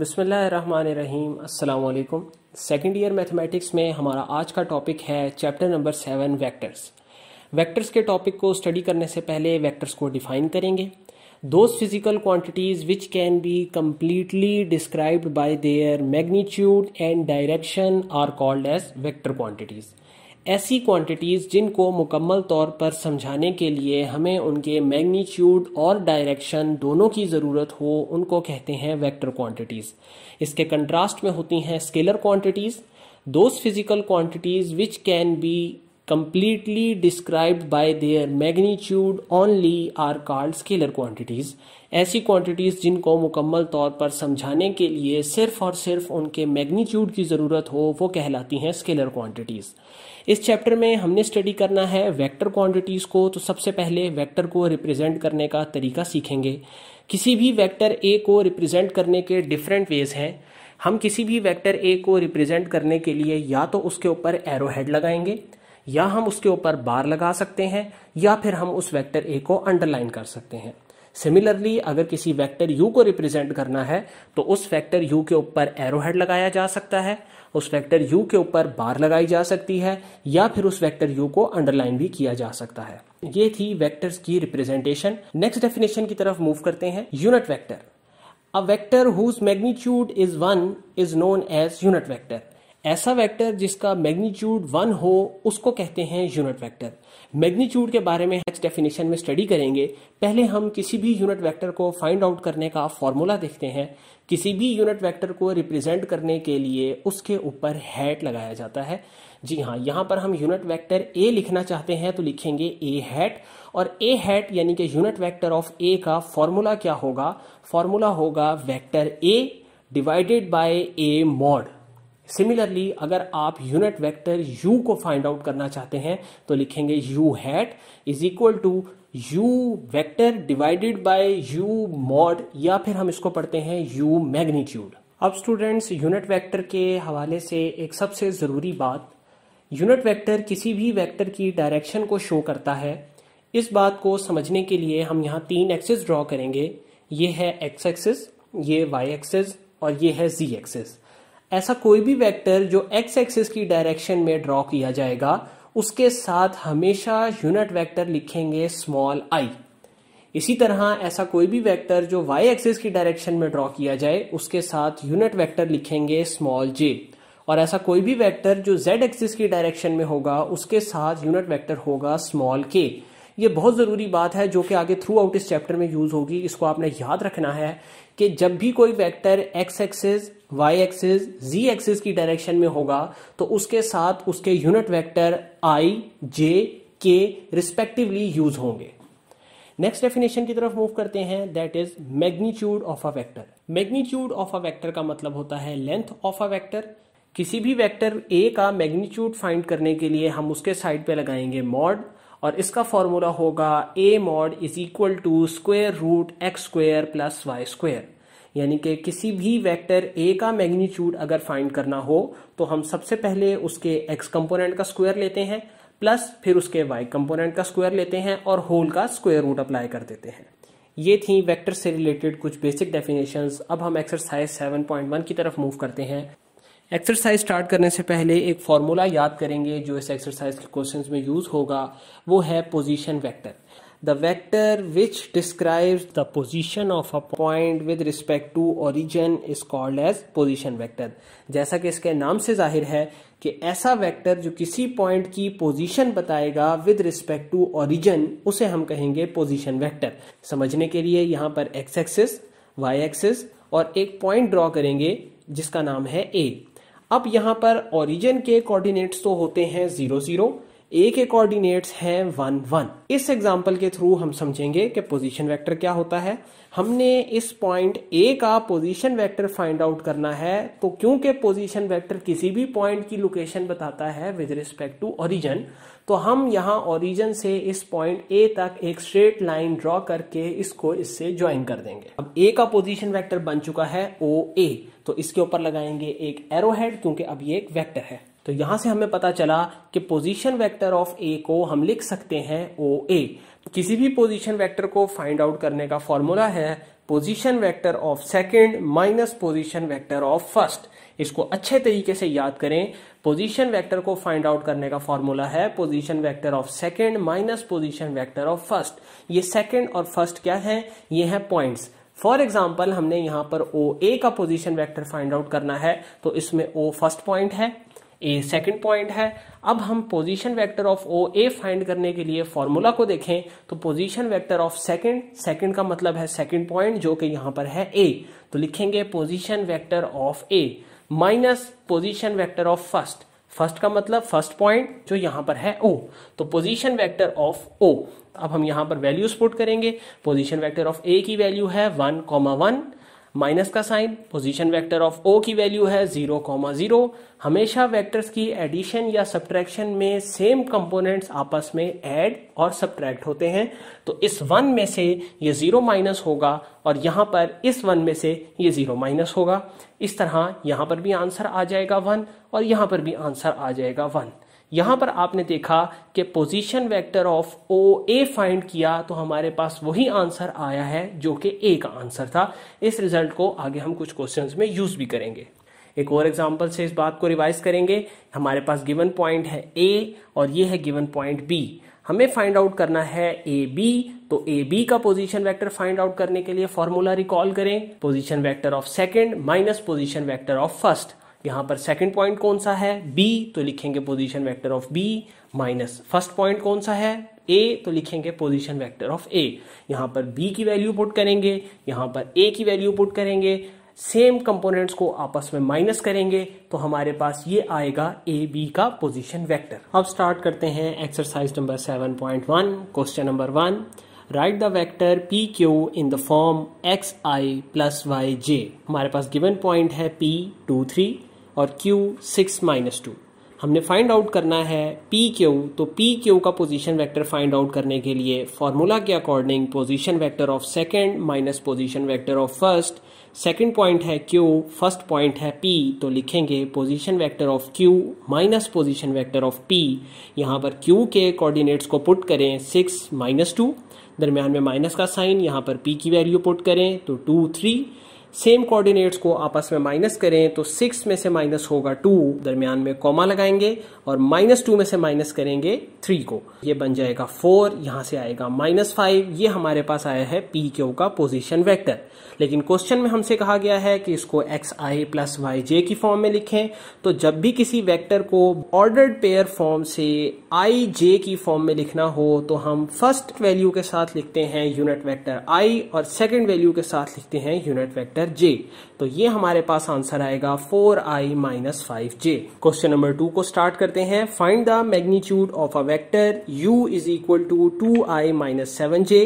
बिसमीम अल्लाम second year mathematics में हमारा आज का टॉपिक है chapter number seven vectors vectors के टॉपिक को स्टडी करने से पहले वेक्टर्स को डिफाइन करेंगे। Those physical quantities which can be completely described by their magnitude and direction are called as vector quantities ऐसी क्वांटिटीज जिनको मुकम्मल तौर पर समझाने के लिए हमें उनके मैग्नीट्यूड और डायरेक्शन दोनों की ज़रूरत हो, उनको कहते हैं वेक्टर क्वांटिटीज इसके कंट्रास्ट में होती हैं scalar quantities those physical quantities which can be completely described by their magnitude only are called scalar quantities. ऐसी क्वांटिटीज जिनको मुकम्मल तौर पर समझाने के लिए सिर्फ़ और सिर्फ़ उनके मैग्नीट्यूड की ज़रूरत हो, वो कहलाती हैं स्केलर क्वांटिटीज इस चैप्टर में हमने स्टडी करना है वेक्टर क्वांटिटीज को तो सबसे पहले वेक्टर को रिप्रेजेंट करने का तरीका सीखेंगे। किसी भी वेक्टर ए को रिप्रेजेंट करने के डिफरेंट वेज हैं। हम किसी भी वेक्टर ए को रिप्रेजेंट करने के लिए या तो उसके ऊपर एरो हेड लगाएँगे, या हम उसके ऊपर बार लगा सकते हैं, या फिर हम उस वेक्टर ए को अंडरलाइन कर सकते हैं। सिमिलरली अगर किसी वेक्टर यू को रिप्रेजेंट करना है तो उस वेक्टर यू के ऊपर एरोहेड लगाया जा सकता है, उस वेक्टर यू के ऊपर बार लगाई जा सकती है, या फिर उस वेक्टर यू को अंडरलाइन भी किया जा सकता है। ये थी वेक्टर्स की रिप्रेजेंटेशन नेक्स्ट डेफिनेशन की तरफ़ मूव करते हैं unit vector a vector whose magnitude is one is known as unit vector ऐसा वेक्टर जिसका मैग्नीट्यूड वन हो, उसको कहते हैं यूनिट वेक्टर। मैग्नीट्यूड के बारे में डेफिनेशन में स्टडी करेंगे। पहले हम किसी भी यूनिट वेक्टर को फाइंड आउट करने का फॉर्मूला देखते हैं। किसी भी यूनिट वेक्टर को रिप्रेजेंट करने के लिए उसके ऊपर हैट लगाया जाता है। जी हाँ यहाँ पर हम यूनिट वेक्टर ए लिखना चाहते हैं तो लिखेंगे ए हैट और ए हैट यानी कि यूनिट वेक्टर ऑफ़ ए का फॉर्मूला क्या होगा? फॉर्मूला होगा vector A divided by A mod similarly अगर आप यूनिट वेक्टर u को फाइंड आउट करना चाहते हैं तो लिखेंगे u hat is equal to u vector divided by u mod या फिर हम इसको पढ़ते हैं u मैग्नीट्यूड अब स्टूडेंट्स यूनिट वेक्टर के हवाले से एक सबसे ज़रूरी बात यूनिट वेक्टर किसी भी वेक्टर की डायरेक्शन को शो करता है। इस बात को समझने के लिए हम यहाँ तीन एक्सेस ड्रॉ करेंगे। ये है एक्स एक्सेस ये वाई एक्सेस और ये है जी एक्सिस ऐसा कोई भी वेक्टर जो एक्स एक्सिस की डायरेक्शन में ड्रॉ किया जाएगा, उसके साथ हमेशा यूनिट वेक्टर लिखेंगे स्मॉल आई इसी तरह ऐसा कोई भी वेक्टर जो वाई एक्सिस की डायरेक्शन में ड्रॉ किया जाए, उसके साथ यूनिट वेक्टर लिखेंगे स्मॉल जे और ऐसा कोई भी वेक्टर जो जेड एक्सिस की डायरेक्शन में होगा, उसके साथ यूनिट वेक्टर होगा स्मॉल के ये बहुत ज़रूरी बात है जो कि आगे थ्रू आउट इस चैप्टर में यूज़ होगी। इसको आपने याद रखना है कि जब भी कोई vector X axis Y axis Z axis की डायरेक्शन में होगा तो उसके साथ उसके यूनिट वेक्टर आई जे के रिस्पेक्टिवली यूज़ होंगे। नेक्स्ट डेफिनेशन की तरफ़ मूव करते हैं that is magnitude of a vector magnitude of a vector का मतलब होता है लेंथ ऑफ़ अ वेक्टर किसी भी वेक्टर ए का मैग्नीट्यूड फाइंड करने के लिए हम उसके साइड पे लगाएँगे मॉड और इसका फॉर्मूला होगा A mod is equal to square root X square plus Y square यानी कि किसी भी वेक्टर ए का मैग्नीट्यूड अगर फाइंड करना हो तो हम सबसे पहले उसके एक्स कंपोनेंट का स्क्वायर लेते हैं प्लस फिर उसके वाई कंपोनेंट का स्क्वायर लेते हैं और होल का स्क्वायर रूट अप्लाई कर देते हैं। ये थी वेक्टर से रिलेटेड कुछ बेसिक डेफिनेशंस अब हम एक्सरसाइज 7.1 की तरफ़ मूव करते हैं। एक्सरसाइज स्टार्ट करने से पहले एक फॉर्मूला याद करेंगे जो इस एक्सरसाइज के क्वेश्चंस में यूज़ होगा, वो है position vector the vector which describes the position of a point with respect to origin is called as position vector. जैसा कि इसके नाम से ज़ाहिर है कि ऐसा वेक्टर जो किसी पॉइंट की पोजीशन बताएगा विद रिस्पेक्ट टू ओरिजिन उसे हम कहेंगे पोजीशन वेक्टर समझने के लिए यहाँ पर एक्स एक्सिस वाई एक्सिस और एक पॉइंट ड्रॉ करेंगे जिसका नाम है ए अब यहाँ पर ओरिजिन के कोऑर्डिनेट्स तो होते हैं ज़ीरो ज़ीरो ए के कोऑर्डिनेट्स हैं वन वन इस एग्ज़ाम्पल के थ्रू हम समझेंगे कि पोजीशन वेक्टर क्या होता है। हमने इस पॉइंट ए का पोजीशन वेक्टर फाइंड आउट करना है तो क्योंकि पोजीशन वेक्टर किसी भी पॉइंट की लोकेशन बताता है विद रिस्पेक्ट टू ओरिजिन तो हम यहाँ ओरिजन से इस पॉइंट ए तक एक स्ट्रेट लाइन ड्रॉ करके इसको इससे ज्वाइन कर देंगे। अब ए का पोजीशन वेक्टर बन चुका है ओ ए तो इसके ऊपर लगाएँगे एक एरो हेड क्योंकि अब ये एक वेक्टर है। तो यहाँ से हमें पता चला कि पोजीशन वेक्टर ऑफ़ ए को हम लिख सकते हैं ओ ए किसी भी पोजीशन वेक्टर को फाइंड आउट करने का फॉर्मूला है position vector of second minus position vector of first इसको अच्छे तरीके से याद करें। पोजीशन वेक्टर को फाइंड आउट करने का फॉर्मूला है position vector of second minus position vector of first ये सेकंड और फ़र्स्ट क्या है? ये है पॉइंट्स फॉर एग्ज़ाम्पल हमने यहाँ पर ओ ए का पोजीशन वेक्टर फाइंड आउट करना है तो इसमें ओ फ़र्स्ट पॉइंट है। ए सेकंड पॉइंट है। अब हम position vector of O A find करने के लिए फॉर्मूला को देखें। तो position vector of second second का मतलब है सेकंड पॉइंट जो कि यहाँ पर है ए तो लिखेंगे position vector of A minus position vector of first first का मतलब फ़र्स्ट पॉइंट जो यहाँ पर है ओ तो पोजीशन वेक्टर ऑफ़ ओ अब हम यहाँ पर वैल्यूज़ पुट करेंगे। पोजीशन वेक्टर ऑफ़ ए की वैल्यू है वन कॉमा वन माइनस का sign position vector of O की वैल्यू है ज़ीरो कॉमा ज़ीरो हमेशा वेक्टर्स की एडिशन या सब्ट्रैक्शन में सेम कंपोनेंट्स आपस में ऐड और सब्ट्रैक्ट होते हैं। तो इस वन में से ये ज़ीरो माइनस होगा और यहाँ पर इस वन में से ये ज़ीरो माइनस होगा। इस तरह यहाँ पर भी आंसर आ जाएगा वन और यहाँ पर भी आंसर आ जाएगा वन यहाँ पर आपने देखा कि position vector of O A find किया तो हमारे पास वही आंसर आया है जो कि ए का आंसर था। इस रिज़ल्ट को आगे हम कुछ क्वेश्चंस में यूज़ भी करेंगे। एक और एग्जांपल से इस बात को रिवाइज करेंगे। हमारे पास गिवन पॉइंट है ए और ये है गिवन पॉइंट बी हमें फाइंड आउट करना है ए बी तो ए बी का पोजीशन वेक्टर फाइंड आउट करने के लिए फॉर्मूला रिकॉल करें। Position vector of second minus position vector of first यहाँ पर सेकंड पॉइंट कौन सा है? बी तो लिखेंगे position vector of B minus first point कौन सा है? ए तो लिखेंगे पोजीशन वेक्टर ऑफ़ ए यहाँ पर बी की वैल्यू पुट करेंगे, यहाँ पर ए की वैल्यू पुट करेंगे सेम कंपोनेंट्स को आपस में माइनस करेंगे तो हमारे पास ये आएगा ए बी का पोजीशन वेक्टर अब स्टार्ट करते हैं exercise number seven point one question number one write the vector P Q in the form X i plus Y j हमारे पास गिवन पॉइंट है पी टू थ्री और Q six minus two हमने find out करना है P Q तो P Q का position vector find out करने के लिए फॉर्मूला के according position vector of second minus position vector of first second point है क्यू फ़र्स्ट पॉइंट है पी तो लिखेंगे position vector of Q minus position vector of P यहाँ पर क्यू के कोऑर्डिनेट्स को पुट करें सिक्स माइनस टू दरमियान में माइनस का साइन यहाँ पर पी की वैल्यू पुट करें तो टू थ्री सेम कोऑर्डिनेट्स को आपस में माइनस करें तो सिक्स में से माइनस होगा टू दरमियान में कॉमा लगाएँगे और माइनस टू में से माइनस करेंगे थ्री को। ये बन जाएगा फोर यहाँ से आएगा माइनस फाइव ये हमारे पास आया है पी क्यू का पोजीशन वेक्टर लेकिन क्वेश्चन में हमसे कहा गया है कि इसको X i plus Y j की फॉर्म में लिखें। तो जब भी किसी वेक्टर को ऑर्डर्ड पेयर फॉर्म से आई जे की फॉर्म में लिखना हो तो हम फ़र्स्ट वैल्यू के साथ लिखते हैं यूनिट वेक्टर आई और सेकेंड वैल्यू के साथ लिखते हैं यूनिट वेक्टर जे तो ये हमारे पास आंसर आएगा four i minus five j question number two को स्टार्ट करते हैं. Find the magnitude of a vector u is equal to two i minus seven j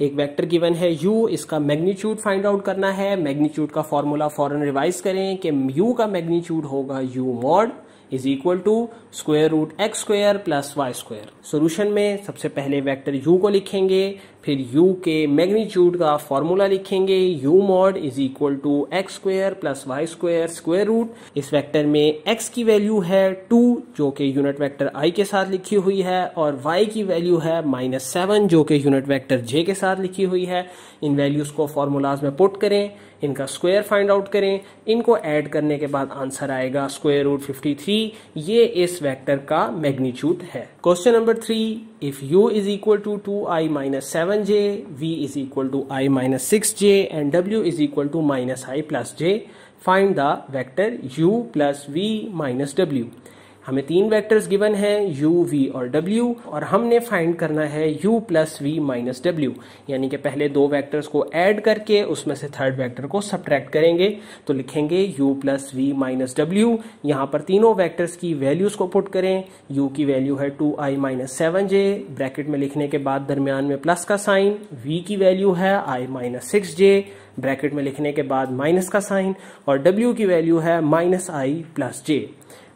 एक वेक्टर गिवन है u. इसका मैग्नीट्यूड फाइंड आउट करना है. Magnitude का formula फॉरन revise करें कि u का मैग्नीट्यूड होगा u mod is equal to square root X square plus Y square solution में सबसे पहले वेक्टर u को लिखेंगे. फिर u के मैग्नीट्यूड का फॉर्मूला लिखेंगे, u mod is equal to X square plus Y square square root इस वेक्टर में x की वैल्यू है टू जो कि यूनिट वेक्टर i के साथ लिखी हुई है, और y की वैल्यू है माइनस सेवन जो कि यूनिट वेक्टर j के साथ लिखी हुई है। इन वैल्यूज़ को फॉर्मूलाज में पुट करें, इनका स्क्वायर फाइंड आउट करें। इनको ऐड करने के बाद आंसर आएगा स्क्वायर रूट फिफ्टी थ्री ये इस वेक्टर का मैग्नीट्यूड है। Question number three if u is equal to 2i minus 7j, v is equal to i minus 6j and w is equal to minus i plus j, find the vector u plus v minus w. हमें तीन vectors given हैं u, v और w और हमने find करना है u plus V minus W यानी कि पहले दो वेक्टर्स को ऐड करके उसमें से थर्ड वेक्टर को सब्ट्रैक्ट करेंगे। तो लिखेंगे u plus V minus W यहाँ पर तीनों वेक्टर्स की वैल्यूज़ को पुट करें। u की वैल्यू है two i minus seven j bracket में लिखने के बाद दरमियान में प्लस का साइन v की वैल्यू है i minus six j bracket में लिखने के बाद माइनस का साइन और w की वैल्यू है minus i plus j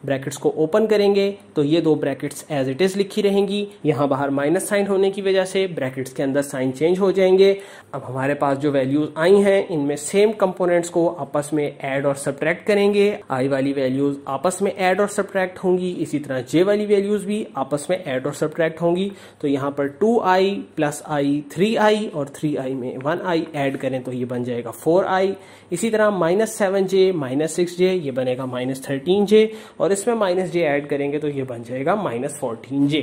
brackets को ओपन करेंगे तो ये दो ब्रैकेट्स एज इट इज़ लिखी रहेंगी। यहाँ बाहर माइनस साइन होने की वजह से ब्रैकेट्स के अंदर साइन चेंज हो जाएँगे। अब हमारे पास जो वैल्यूज़ आई हैं, इनमें सेम कंपोनेंट्स को आपस में ऐड और सब्ट्रैक्ट करेंगे। आई वाली वैल्यूज़ आपस में ऐड और सब्ट्रैक्ट होंगी। इसी तरह जे वाली वैल्यूज़ भी आपस में ऐड और सब्ट्रैक्ट होंगी। तो यहाँ पर two i plus i three i और थ्री आई में वन आई ऐड करें तो ये बन जाएगा फोर आई इसी तरह minus seven j, minus six j, ये बनेगा माइनस थर्टीन जे, और इसमें माइनस जे ऐड करेंगे तो ये बन जाएगा minus fourteen j.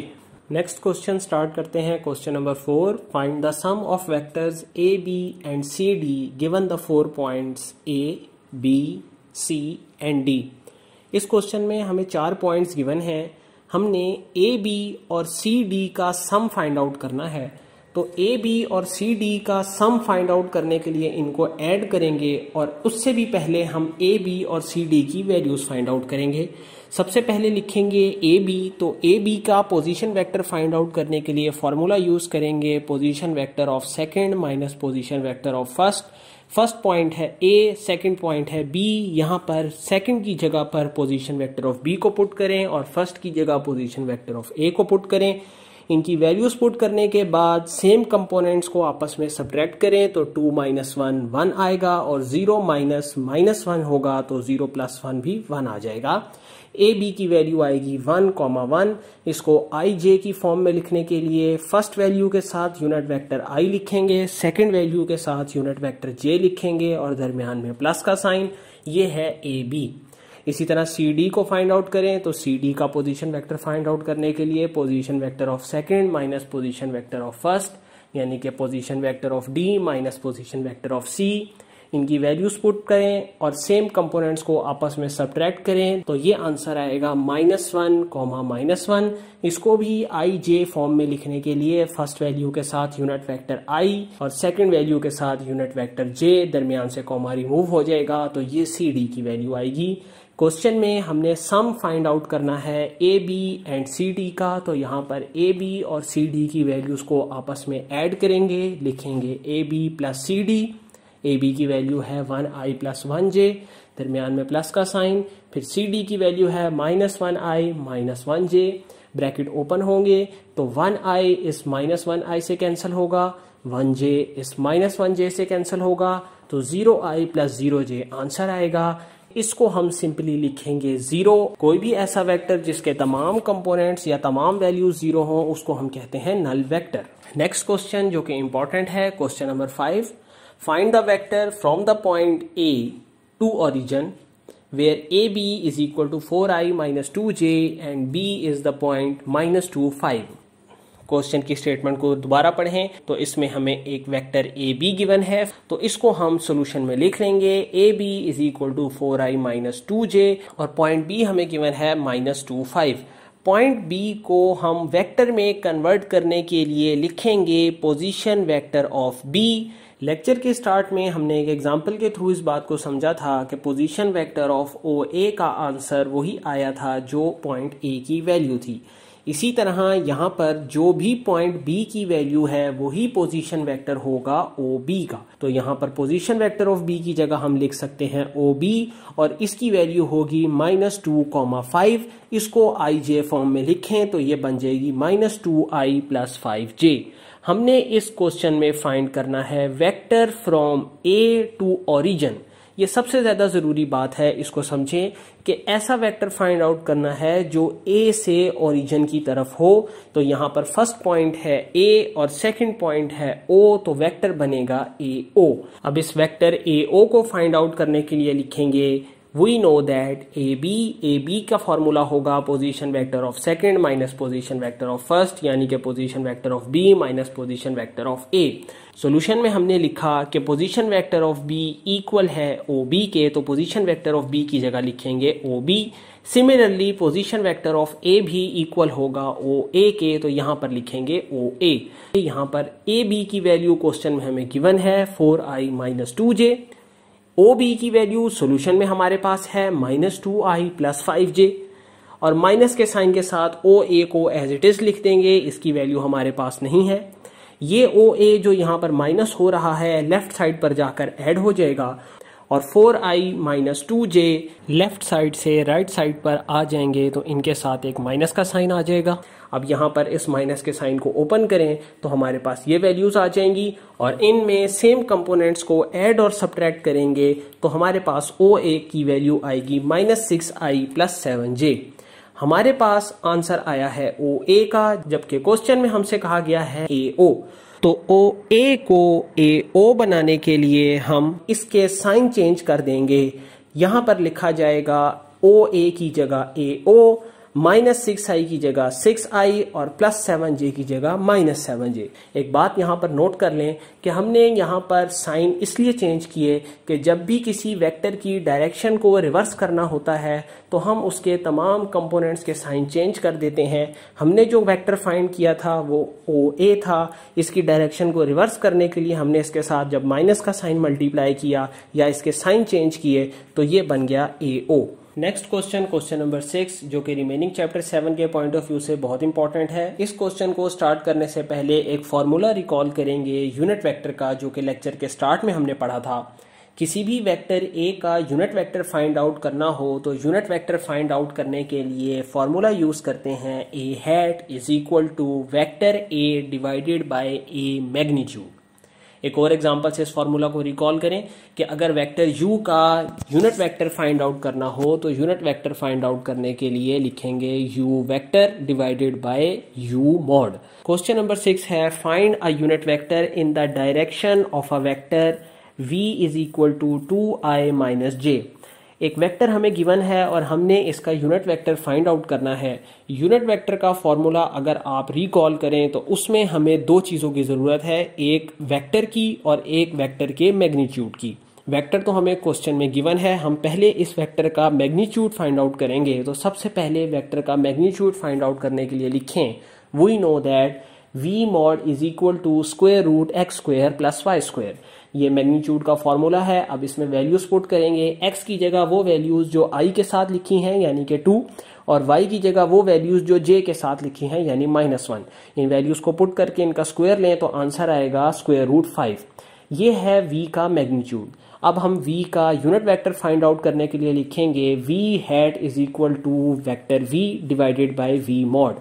Next question start करते हैं, question number four, find the sum of vectors A, B and C, D, given the four points A, B, C and D. इस क्वेश्चन में हमें चार पॉइंट्स गिवन हैं। हमने A, B और C, D का सम फाइंड आउट करना है। तो ए बी और सी डी का सम फाइंड आउट करने के लिए इनको ऐड करेंगे और उससे भी पहले हम ए बी और सी डी की वैल्यूज़ फाइंड आउट करेंगे। सबसे पहले लिखेंगे ए बी तो ए बी का पोजीशन वेक्टर फाइंड आउट करने के लिए फॉर्मूला यूज़ करेंगे। Position vector of second minus position vector of first first point है ए सेकंड पॉइंट है बी यहाँ पर सेकंड की जगह पर पोजीशन वेक्टर ऑफ़ बी को पुट करें और फ़र्स्ट की जगह पोजीशन वेक्टर ऑफ़ ए को पुट करें। इनकी वैल्यूज़ पुट करने के बाद सेम कंपोनेंट्स को आपस में सब्ट्रैक्ट करें तो टू माइनस वन वन आएगा और ज़ीरो माइनस माइनस वन होगा तो ज़ीरो प्लस वन भी वन आ जाएगा। ए बी की वैल्यू आएगी वन कॉमा वन इसको आई जे की फॉर्म में लिखने के लिए फ़र्स्ट वैल्यू के साथ यूनिट वेक्टर आई लिखेंगे सेकंड वैल्यू के साथ यूनिट वेक्टर जे लिखेंगे और दरमियान में प्लस का साइन ये है ए बी इसी तरह सी डी को फाइंड आउट करें तो सी डी का पोजीशन वेक्टर फाइंड आउट करने के लिए position vector of second minus position vector of first यानी कि position vector of D minus position vector of C इनकी वैल्यूज़ पुट करें और सेम कंपोनेंट्स को आपस में सब्ट्रैक्ट करें। तो ये आंसर आएगा minus one comma minus one इसको भी आई जे फॉर्म में लिखने के लिए फ़र्स्ट वैल्यू के साथ यूनिट वेक्टर आई और सेकंड वैल्यू के साथ यूनिट वेक्टर जे दरमियान से कॉमा रिमूव हो जाएगा। तो ये सी डी की वैल्यू आएगी। क्वेश्चन में हमने सम फाइंड आउट करना है A B and C D का तो यहाँ पर ए बी और सी डी की वैल्यूज़ को आपस में ऐड करेंगे, लिखेंगे A B plus C D A B की वैल्यू है one i plus one j दरमियान में प्लस का साइन, फिर सी डी की वैल्यू है minus one i minus one j bracket open होंगे तो वन आई इस माइनस वन आई से कैंसिल होगा, वन जे इस माइनस वन जे से कैंसिल होगा तो zero i plus zero j answer आएगा। इसको हम सिंपली लिखेंगे ज़ीरो। कोई भी ऐसा वेक्टर जिसके तमाम कंपोनेंट्स या तमाम वैल्यूज़ ज़ीरो हो उसको हम कहते हैं नल वेक्टर। नेक्स्ट क्वेश्चन जो कि इंपॉर्टेंट है question number five. Find the vector from the point A to origin where AB is equal to 4i minus 2j and B is the point minus 2, 5. Question की statement को दोबारा पढ़ें। तो इसमें हमें एक वेक्टर ए बी गिवन है। तो इसको हम सोल्यूशन में लिख लेंगे। A B is equal to four I minus two J और पॉइंट बी हमें गिवन है minus two five point B को हम वेक्टर में कन्वर्ट करने के लिए लिखेंगे position vector of B lecture के स्टार्ट में हमने एक एग्ज़ाम्पल के थ्रू इस बात को समझा था कि position vector of O A का आंसर वही आया था जो पॉइंट ए की वैल्यू थी। इसी तरह यहाँ पर जो भी पॉइंट बी की वैल्यू है, वही पोजीशन वेक्टर होगा ओ बी का। तो यहाँ पर पोजीशन वेक्टर ऑफ़ बी की जगह हम लिख सकते हैं ओ बी और इसकी वैल्यू होगी माइनस टू कॉमा फाइव इसको आई जे फॉर्म में लिखें तो ये बन जाएगी minus two I plus five J हमने इस क्वेश्चन में फाइंड करना है vector from A to origin ये सबसे ज़्यादा ज़रूरी बात है, इसको समझें कि ऐसा वेक्टर फाइंड आउट करना है जो ए से ओरिजिन की तरफ़ हो। तो यहाँ पर फ़र्स्ट पॉइंट है ए और सेकंड पॉइंट है ओ तो वेक्टर बनेगा ए ओ अब इस वेक्टर ए ओ को फाइंड आउट करने के लिए लिखेंगे we know that A B A B का फॉर्मूला होगा position vector of second minus position vector of first यानी कि position vector of B minus position vector of A solution में हमने लिखा कि position vector of B equal है O B के तो पोजीशन वेक्टर ऑफ़ बी की जगह लिखेंगे O B similarly position vector of A भी इक्वल होगा ओ ए के तो यहाँ पर लिखेंगे ओ ए यहाँ पर ए बी की वैल्यू क्वेश्चन में हमें गिवन है four I minus two J O B की वैल्यू सॉल्यूशन में हमारे पास है minus two I plus five J और माइनस के साइन के साथ ओ ए को एज इट इज़ लिख देंगे, इसकी वैल्यू हमारे पास नहीं है। ये ओ ए जो यहाँ पर माइनस हो रहा है लेफ़्ट साइड पर जाकर एड हो जाएगा। और four I minus two J left side से राइट right साइड पर आ जाएँगे तो इनके साथ एक माइनस का साइन आ जाएगा। अब यहाँ पर इस माइनस के साइन को ओपन करें तो हमारे पास ये वैल्यूज़ आ जाएँगी और इनमें सेम कंपोनेंट्स को ऐड और सब्ट्रैक्ट करेंगे तो हमारे पास ओ ए की वैल्यू आएगी minus six I plus seven J. हमारे पास आंसर आया है ओ ए का, जबकि क्वेश्चन में हमसे कहा गया है ए ओ। तो ओ, ए को ए, ओ बनाने के लिए हम इसके साइन चेंज कर देंगे। यहाँ पर लिखा जाएगा ओ, ए की जगह ए, ओ। माइनस सिक्स आई की जगह सिक्स आई और प्लस सेवन जे की जगह माइनस सेवन जे। एक बात यहाँ पर नोट कर लें कि हमने यहाँ पर साइन इसलिए चेंज किए कि जब भी किसी वेक्टर की डायरेक्शन को रिवर्स करना होता है तो हम उसके तमाम कंपोनेंट्स के साइन चेंज कर देते हैं। हमने जो वेक्टर फाइंड किया था, वो ओ ए था। इसकी डायरेक्शन को रिवर्स करने के लिए हमने इसके साथ जब माइनस का साइन मल्टीप्लाई किया या इसके साइन चेंज किए तो ये बन गया A O next question question number six जो कि रिमेनिंग चैप्टर सेवन के पॉइंट ऑफ़ व्यू से बहुत इंपॉर्टेंट है। इस क्वेश्चन को स्टार्ट करने से पहले एक फॉर्मूला रिकॉल करेंगे यूनिट वेक्टर का, जो कि लेक्चर के स्टार्ट में हमने पढ़ा था। किसी भी वेक्टर ए का यूनिट वेक्टर फाइंड आउट करना हो तो यूनिट वेक्टर फाइंड आउट करने के लिए फॉर्मूला यूज़ करते हैं A hat is equal to vector A divided by A magnitude एक और एग्जांपल से इस फॉर्मूला को रिकॉल करें कि अगर वेक्टर यू का यूनिट वेक्टर फाइंड आउट करना हो तो यूनिट वेक्टर फाइंड आउट करने के लिए लिखेंगे U vector divided by U mod question number six है find a unit vector in the direction of a vector v is equal to two I minus J एक vector हमें given है और हमने इसका यूनिट वेक्टर फाइंड आउट करना है। Unit vector का फॉर्मूला अगर आप रिकॉल करें तो उसमें हमें दो चीज़ों की ज़रूरत है, एक वेक्टर की और एक वेक्टर के मैग्नीट्यूड की। वेक्टर तो हमें क्वेश्चन में गिवन है, हम पहले इस वेक्टर का मैग्नीट्यूड फाइंड आउट करेंगे। तो सबसे पहले वेक्टर का मैग्नीट्यूड फाइंड आउट करने के लिए लिखें। We know that V mod is equal to square root X square plus Y square ये मैग्नीट्यूड का फॉर्मूला है। अब इसमें वैल्यूज़ पुट करेंगे। एक्स की जगह वो वैल्यूज़ जो आई के साथ लिखी हैं, यानी कि टू और वाई की जगह वो वैल्यूज़ जो j के साथ लिखी हैं, यानी माइनस वन इन वैल्यूज़ को पुट करके इनका स्क्वायर लें तो आंसर आएगा स्क्वायर रूट फाइव ये है वी का मैग्नीट्यूड अब हम v का यूनिट वेक्टर फाइंड आउट करने के लिए लिखेंगे। V hat is equal to vector v divided by v mod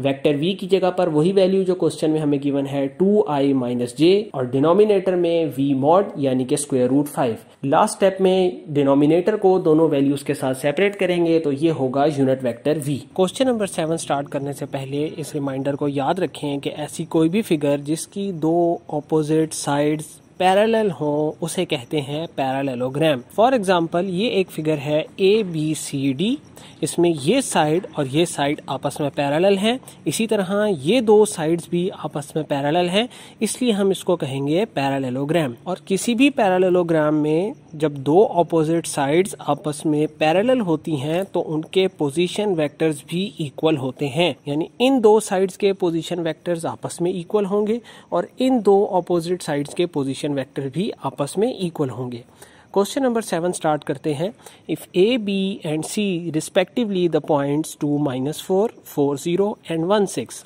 vector v की जगह पर वही वैल्यू जो क्वेश्चन में हमें गिवन है टू आई माइनस जे और डिनोमिनेटर में v मॉड यानी कि square root five last step में डिनोमिनेटर को दोनों वैल्यूज़ के साथ सेपरेट करेंगे तो ये होगा unit vector v. Question number seven start करने से पहले इस रिमाइंडर को याद रखें कि ऐसी कोई भी फिगर जिसकी दो ऑपोजिट साइड्स पैरेलल हो, उसे कहते हैं पैरेललोग्राम। फॉर एग्ज़ाम्पल ये एक फिगर है ए बी सी डी इसमें ये साइड और ये साइड आपस में पैरेलल हैं। इसी तरह ये दो साइड्स भी आपस में पैरेलल हैं, इसलिए हम इसको कहेंगे पैरेललोग्राम। और किसी भी पैरेललोग्राम में जब दो ऑपोजिट साइड्स आपस में पैरेलल होती हैं तो उनके पोजीशन वेक्टर्स भी इक्वल होते हैं। यानी इन दो साइड्स के पोजीशन वेक्टर्स आपस में इक्वल होंगे और इन दो ऑपोजिट साइड्स के पोजीशन वेक्टर भी आपस में इक्वल होंगे। क्वेश्चन नंबर सेवन स्टार्ट करते हैं। If A B and C respectively the points two minus four four zero and one six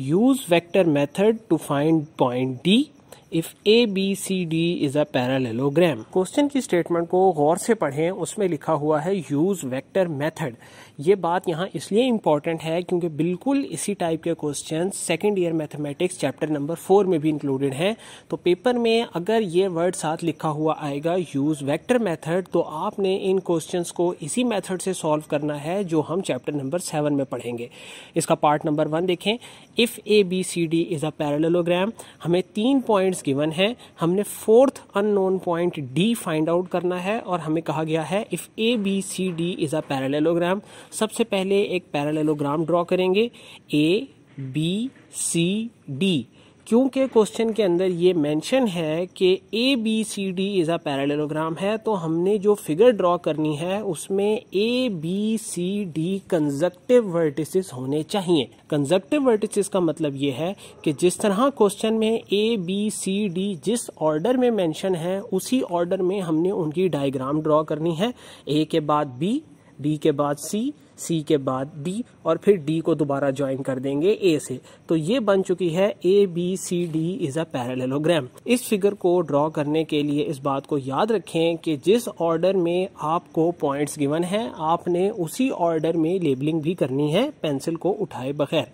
use vector method to find point D if A B C D is a parallelogram question की statement को गौर से पढ़ें। उसमें लिखा हुआ है use vector method ये बात यहाँ इसलिए इंपॉर्टेंट है क्योंकि बिल्कुल इसी टाइप के question second year mathematics chapter number four में भी इंक्लूडेड हैं। तो पेपर में अगर ये वर्ड साथ लिखा हुआ आएगा यूज़ वेक्टर मेथड तो आपने इन क्वेश्चंस को इसी मेथड से सॉल्व करना है जो हम चैप्टर नंबर सेवन में पढ़ेंगे। इसका पार्ट नंबर वन देखें। If A B C D is a parallelogram हमें तीन पॉइंट्स गिवन है। हमने fourth unknown point D find out करना है और हमें कहा गया है if A B C D is a parallelogram सबसे पहले एक पैरेललोग्राम ड्रॉ करेंगे. ए बी सी डी क्योंकि क्वेश्चन के अंदर ये मेंशन है कि A B C D is a parallelogram है तो हमने जो फिगर ड्रॉ करनी है, उसमें A B C D conjunctive vertices होने चाहिए. कंजक्टिव वर्टिसेस का मतलब ये है कि जिस तरह क्वेश्चन में ए बी सी डी जिस ऑर्डर में मेंशन है, उसी ऑर्डर में हमने उनकी डायग्राम ड्रॉ करनी है. ए के बाद बी डी के बाद सी सी के बाद डी और फिर डी को दोबारा ज्वाइन कर देंगे ए से। तो ये बन चुकी है A B C D is a parallelogram इस फिगर को ड्रॉ करने के लिए इस बात को याद रखें कि जिस ऑर्डर में आपको पॉइंट्स गिवन है, आपने उसी ऑर्डर में लेबलिंग भी करनी है पेंसिल को उठाए बगैर।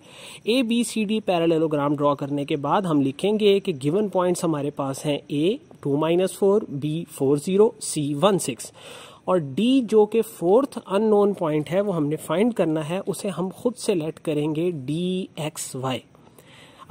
A B C D parallelogram draw करने के बाद हम लिखेंगे कि गिवन पॉइंट्स हमारे पास हैं A two minus four B four zero C one six और डी जो के फोर्थ अननोन पॉइंट है, वो हमने फाइंड करना है, उसे हम खुद से लेट करेंगे डी एक्स वाई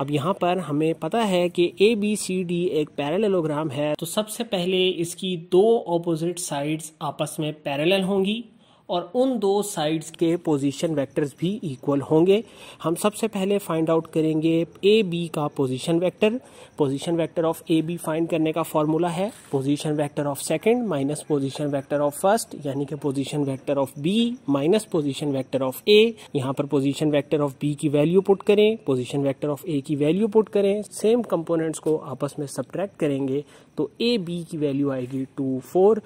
अब यहाँ पर हमें पता है कि ए बी सी डी एक पैरेललोग्राम है तो सबसे पहले इसकी दो ऑपोजिट साइड्स आपस में पैरेलल होंगी। और उन दो साइड्स के पोजीशन वेक्टर्स भी इक्वल होंगे। हम सबसे पहले फाइंड आउट करेंगे ए बी का position vector position vector of A B find करने का फॉर्मूला है। Position vector of second minus position vector of first यानी कि position vector of B minus position vector of A यहाँ पर position vector of B की value put करें। Position vector of A की वैल्यू पुट करें। Same components को आपस में सब्ट्रैक्ट करेंगे। तो ए बी की वैल्यू आएगी टू फोर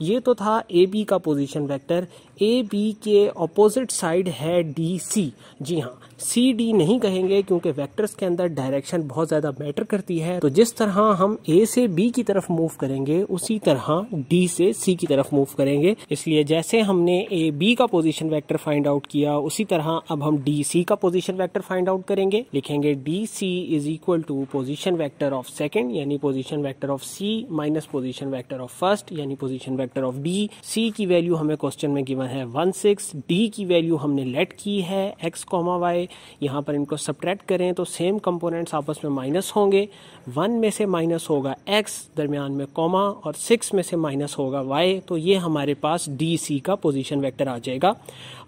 ये तो था ए बी का पोजीशन वेक्टर ए बी के ऑपोजिट साइड है डी सी जी हाँ सी डी नहीं कहेंगे क्योंकि वेक्टर्स के अंदर डायरेक्शन बहुत ज़्यादा मैटर करती है। तो जिस तरह हम ए से बी की तरफ़ मूव करेंगे, उसी तरह डी से सी की तरफ़ मूव करेंगे। इसलिए जैसे हमने ए बी का पोजीशन वेक्टर फाइंड आउट किया, उसी तरह अब हम डी सी का पोजीशन वेक्टर फाइंड आउट करेंगे। लिखेंगे D C is equal to position vector of second यानी position vector of C minus position vector of first यानी position vector of D C की वैल्यू हमें क्वेश्चन में given है। One six D की value हमने लेट की है एक्स कॉमा वाई यहाँ पर इनको सब्ट्रैक्ट करें तो सेम कंपोनेंट्स आपस में माइनस होंगे। वन में से माइनस होगा एक्स दरमियान में कॉमा और सिक्स में से माइनस होगा वाई तो ये हमारे पास डी सी का पोजीशन वेक्टर आ जाएगा।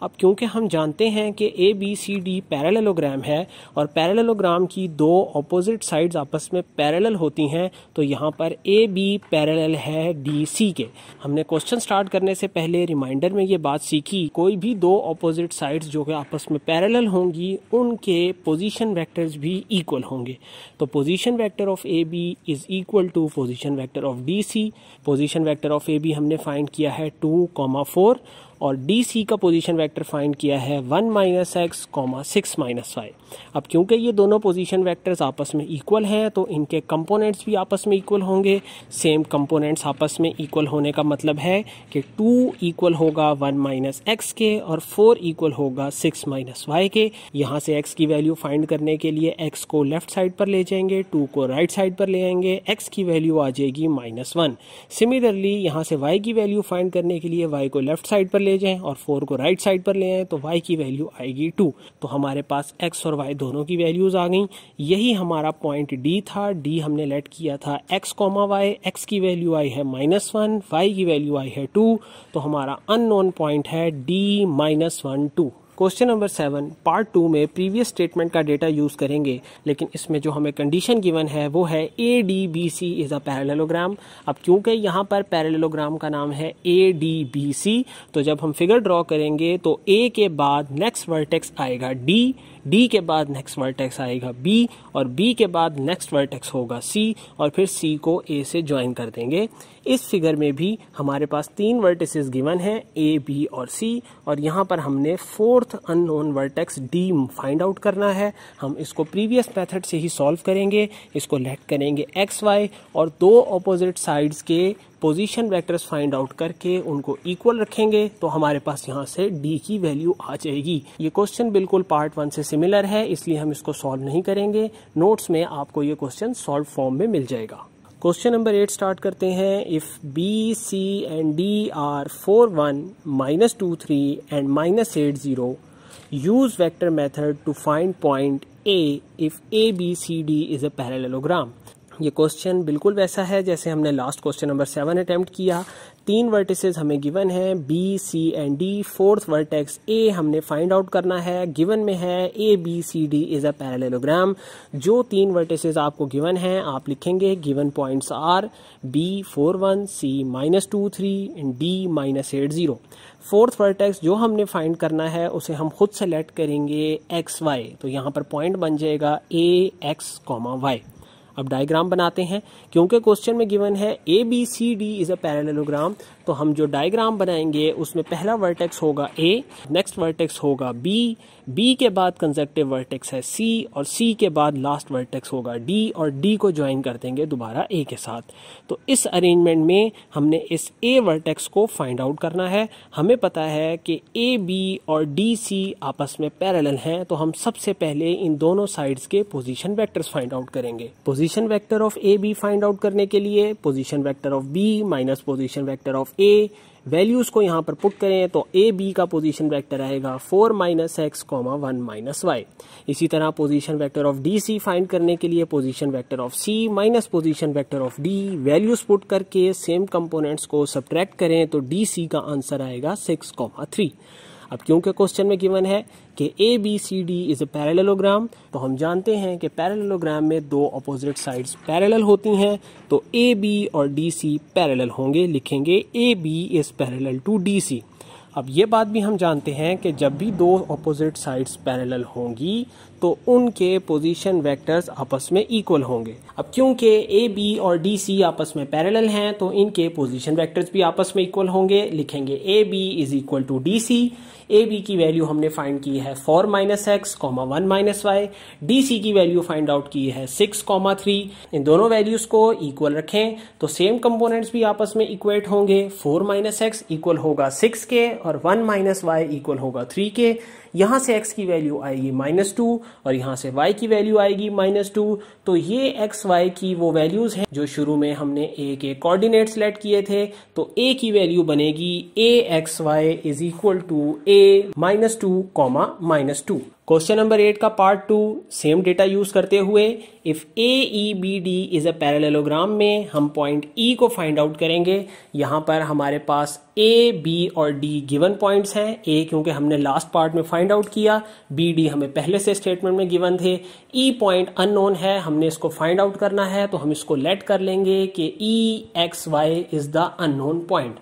अब क्योंकि हम जानते हैं कि A B C D parallelogram है, और पैरेललोग्राम की दो ऑपोजिट साइड्स आपस में पैरेलल होती हैं तो यहाँ पर ए बी पैरेलल है डी सी के। हमने क्वेश्चन स्टार्ट करने से पहले रिमाइंडर में ये बात सीखी, कोई भी दो ऑपोजिट साइड्स जो कि आपस में पैरेलल होंगी, उनके पोजीशन वेक्टर्स भी इक्वल होंगे। तो position vector of A B is equal to position vector of D C position vector of A B हमने फाइंड किया है टू कॉमा फोर और डी सी का पोजीशन वेक्टर फाइंड किया है one minus X comma six minus five अब क्योंकि ये दोनों पोजीशन वेक्टर्स आपस में इक्वल हैं तो इनके कंपोनेंट्स भी आपस में इक्वल होंगे। सेम कंपोनेंट्स आपस में इक्वल होने का मतलब है कि टू इक्वल होगा वन माइनस एक्स के और फोर इक्वल होगा सिक्स माइनस वाई के। यहाँ से एक्स की वैल्यू फाइंड करने के लिए एक्स को लेफ़्ट साइड पर ले जाएँगे टू को राइट साइड पर ले आएँगे एक्स की वैल्यू आ जाएगी माइनस वन सिमिलरली यहाँ से वाई की वैल्यू फाइंड करने के लिए वाई को लेफ़्ट साइड पर ले जाएँ और फोर को राइट साइड पर ले आए तो वाई की वैल्यू आएगी टू तो हमारे पास एक्स और वाई दोनों की वैल्यूज़ आ गई। यही हमारा पॉइंट डी था। डी हमने लेट किया था एक्स कॉमा वाई एक्स की वैल्यू आई है माइनस वन वाई की वैल्यू आई है टू तो हमारा अननोन पॉइंट है D minus one two question number seven part two में प्रीवियस स्टेटमेंट का डेटा यूज़ करेंगे, लेकिन इसमें जो हमें कंडीशन गिवन है, वो है A D B C is a parallelogram अब क्योंकि यहाँ पर पैरेललोग्राम का नाम है ए डी बी सी तो जब हम फिगर ड्रॉ करेंगे तो ए के बाद नेक्स्ट वर्टेक्स आएगा डी डी के बाद नेक्स्ट वर्टेक्स आएगा बी और बी के बाद नेक्स्ट वर्टेक्स होगा सी और फिर सी को ए से ज्वाइन कर देंगे। इस फिगर में भी हमारे पास तीन वर्टिसेस गिवन है ए बी और सी और यहाँ पर हमने fourth unknown vertex D find out करना है। हम इसको प्रीवियस मेथड से ही सॉल्व करेंगे, इसको लेट करेंगे एक्स वाई और दो ऑपोजिट साइड्स के पोजीशन वेक्टर्स फाइंड आउट करके उनको इक्वल रखेंगे तो हमारे पास यहाँ से डी की वैल्यू आ जाएगी। ये क्वेश्चन बिल्कुल पार्ट वन से सिमिलर है, इसलिए हम इसको सॉल्व नहीं करेंगे। नोट्स में आपको ये क्वेश्चन सॉल्व फॉर्म में मिल जाएगा। क्वेश्चन नंबर एट स्टार्ट करते हैं। If B C and D are four one minus two three and minus eight zero use vector method to find point A if A B C D is a parallelogram ये question बिल्कुल वैसा है जैसे हमने last question number seven attempt किया। तीन vertices हमें given है B C and D fourth vertex A हमने फाइंड आउट करना है। गिवन में है A B C D is a parallelogram जो तीन वर्टिसेस आपको गिवन है, आप लिखेंगे। Given points are B four one C minus two three and D minus eight zero fourth vertex जो हमने फाइंड करना है, उसे हम खुद सेलेक्ट करेंगे एक्स वाई तो यहाँ पर पॉइंट बन जाएगा ए एक्स कॉमा वाई अब डायग्राम बनाते हैं, क्योंकि क्वेश्चन में गिवन है A B C D is a parallelogram तो हम जो डायग्राम बनाएँगे, उसमें पहला वर्टेक्स होगा ए नेक्स्ट वर्टेक्स होगा बी बी के बाद कंजेक्टिव वर्टेक्स है सी और सी के बाद लास्ट वर्टेक्स होगा डी और डी को ज्वाइन कर देंगे दोबारा ए के साथ। तो इस अरेंजमेंट में हमने इस ए वर्टेक्स को फाइंड आउट करना है। हमें पता है कि ए बी और डी सी आपस में पैरेलल हैं तो हम सबसे पहले इन दोनों साइड्स के पोजीशन वेक्टर्स फाइंड आउट करेंगे। Position vector of A B find out करने के लिए position vector of B minus position vector of A values को यहाँ पर पुट करें तो ए बी का पोजीशन वेक्टर आएगा four minus x comma one minus y इसी तरह position vector of D C find करने के लिए position vector of C minus position vector of D values put करके सेम कंपोनेंट्स को सब्ट्रैक्ट करें तो डी सी का आंसर आएगा सिक्स कॉमा थ्री अब क्योंकि क्वेश्चन में गिवन है कि A B C D is a parallelogram तो हम जानते हैं कि पैरेललोग्राम में दो अपोजिट साइड्स पैरेलल होती हैं तो ए बी और डी सी पैरेलल होंगे, लिखेंगे A B is parallel to D C अब ये बात भी हम जानते हैं कि जब भी दो अपोजिट साइड्स पैरेलल होंगी तो उनके पोजीशन वेक्टर्स आपस में इक्वल होंगे। अब क्योंकि ए बी और डी सी आपस में पैरेलल हैं तो इनके पोजीशन वेक्टर्स भी आपस में इक्वल होंगे। लिखेंगे A B is equal to D C A B की वैल्यू हमने फाइंड की है four minus x comma one minus y D C की वैल्यू फाइंड आउट की है सिक्स कॉमा थ्री इन दोनों वैल्यूज़ को इक्वल रखें तो सेम कंपोनेंट्स भी आपस में इक्वेट होंगे। फोर माइनस एक्स इक्वल होगा सिक्स के और वन माइनस वाई इक्वल होगा थ्री के। यहाँ से x की वैल्यू आएगी माइनस टू और यहाँ से y की वैल्यू आएगी माइनस टू। तो ये x, y की वो वैल्यूज़ हैं जो शुरू में हमने a के कोऑर्डिनेट सेलेक्ट किए थे। तो a की वैल्यू बनेगी A x y is equal to A minus two comma minus two question number eight का part two same data use करते हुए if A E B D is a parallelogram में हम पॉइंट ई e को find out करेंगे। यहाँ पर हमारे पास ए बी और डी गिवन पॉइंट्स हैं। ए क्योंकि हमने लास्ट पार्ट में फाइंड आउट किया बी डी हमें पहले से स्टेटमेंट में गिवन थे। ई पॉइंट अननोन है, हमने इसको फाइंड आउट करना है तो हम इसको लेट कर लेंगे कि E x y is the unknown point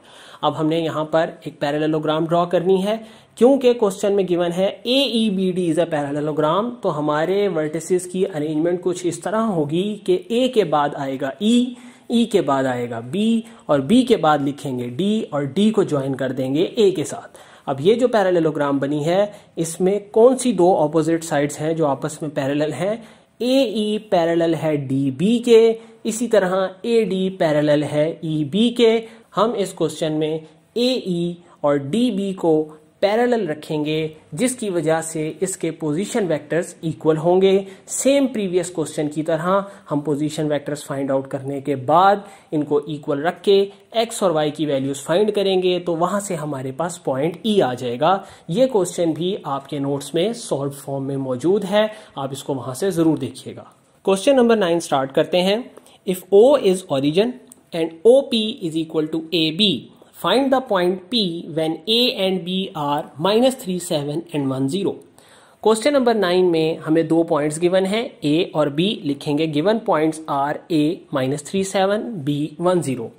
अब हमने यहाँ पर एक पैरेललोग्राम ड्रॉ करनी है। क्योंकि क्वेश्चन में गिवन है A E B D is a parallelogram तो हमारे वर्टिसेस की अरेंजमेंट कुछ इस तरह होगी कि ए के बाद आएगा ई e, ई e के बाद आएगा बी और बी के बाद लिखेंगे डी और डी को ज्वाइन कर देंगे ए के साथ। अब ये जो पैरेललोग्राम बनी है इसमें कौन सी दो ऑपोजिट साइड्स हैं जो आपस में पैरेलल हैं? ए ई पैरेलल है डी बी के इसी तरह ए डी पैरेलल है ई e बी के। हम इस क्वेश्चन में ए ई और डी बी को पैरेलल रखेंगे, जिसकी वजह से इसके पोजीशन वेक्टर्स इक्वल होंगे। सेम प्रीवियस क्वेश्चन की तरह हम पोजीशन वेक्टर्स फाइंड आउट करने के बाद इनको इक्वल रख के एक्स और वाई की वैल्यूज़ फाइंड करेंगे तो वहाँ से हमारे पास पॉइंट ई e आ जाएगा। ये क्वेश्चन भी आपके नोट्स में सॉल्व फॉर्म में मौजूद है। आप इसको वहाँ से ज़रूर देखिएगा। क्वेश्चन नंबर नाइन स्टार्ट करते हैं। If O is origin and O P is equal to A B Find the point P when A and B are minus three seven and one zero question number nine में हमें दो points given है ए और B लिखेंगे given points are A minus three seven B one zero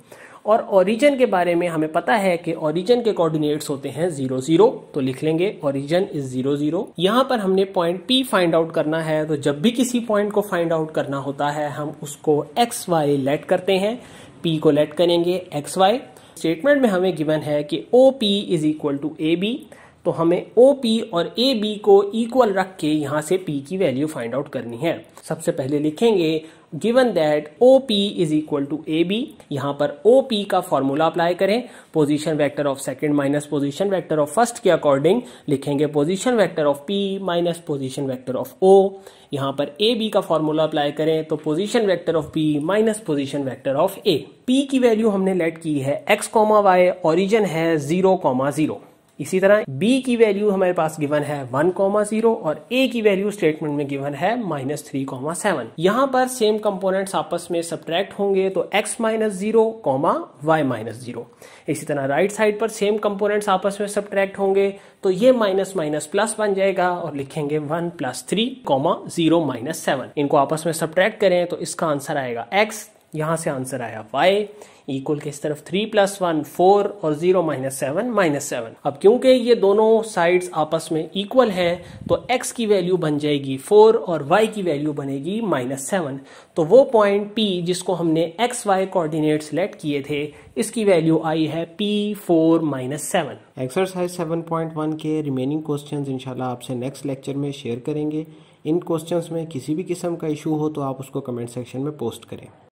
और origin के बारे में हमें पता है कि ओरिजिन के कोऑर्डिनेट्स होते हैं ज़ीरो ज़ीरो तो लिख लेंगे ओरिजिन इज़ ज़ीरो ज़ीरो यहाँ पर हमने पॉइंट पी फाइंड आउट करना है तो जब भी किसी पॉइंट को फाइंड आउट करना होता है, हम उसको एक्स वाई लेट करते हैं पी को लेट करेंगे एक्स वाई स्टेटमेंट में हमें गिवन है कि O P is equal to A B तो हमें ओ पी और ए बी को इक्वल रख के यहाँ से पी की वैल्यू फाइंड आउट करनी है। सबसे पहले लिखेंगे given that O P is equal to A B यहाँ पर ओ पी का फॉर्मूला अप्लाई करें। Position vector of second minus position vector of first के अकॉर्डिंग लिखेंगे position vector of P minus position vector of O यहाँ पर A B का formula apply करें तो position vector of P minus position vector of A P की value हमने let की है एक्स कॉमा वाई ऑरिजन है ज़ीरो कॉमा ज़ीरो इसी तरह b की वैल्यू हमारे पास गिवन है वन कॉमा ज़ीरो और a की वैल्यू स्टेटमेंट में गिवन है माइनस थ्री कॉमा सेवन यहाँ पर सेम कंपोनेंट्स आपस में सब्ट्रैक्ट होंगे तो x minus zero comma y minus zero इसी तरह राइट साइड पर सेम कंपोनेंट्स आपस में सब्ट्रैक्ट होंगे तो ये माइनस माइनस प्लस बन जाएगा और लिखेंगे one plus three comma zero minus seven इनको आपस में सब्ट्रैक्ट करें तो इसका आंसर आएगा x यहाँ से आंसर आया y इक्वल के इस तरफ़? थ्री प्लस वन फोर और zero minus seven minus seven अब क्योंकि ये दोनों साइड्स आपस में इक्वल हैं तो x की वैल्यू बन जाएगी फोर और y की वैल्यू बनेगी माइनस सेवन तो वो पॉइंट P जिसको हमने एक्स वाई कोऑर्डिनेट सेलेक्ट किए थे, इसकी वैल्यू आई है P four minus seven exercise 7.1 के रिमेनिंग क्वेश्चन इंशाल्लाह आपसे नेक्स्ट लेक्चर में शेयर करेंगे। इन क्वेश्चंस में किसी भी किस्म का इशू हो तो आप उसको कमेंट सेक्शन में पोस्ट करें।